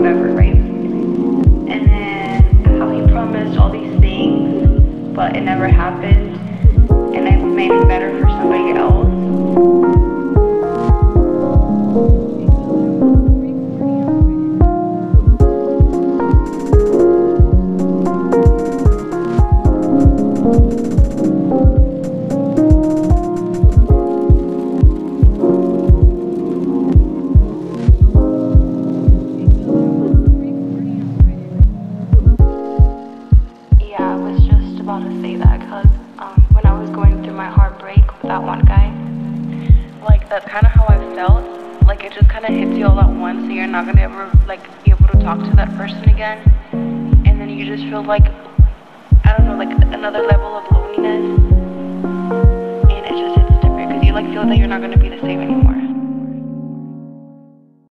whatever, right? And then how he promised all these things, but it never happened. That's kind of how I felt. Like it just kind of hits you all at once, so you're not gonna ever like be able to talk to that person again, and then you just feel like I don't know, like another level of loneliness,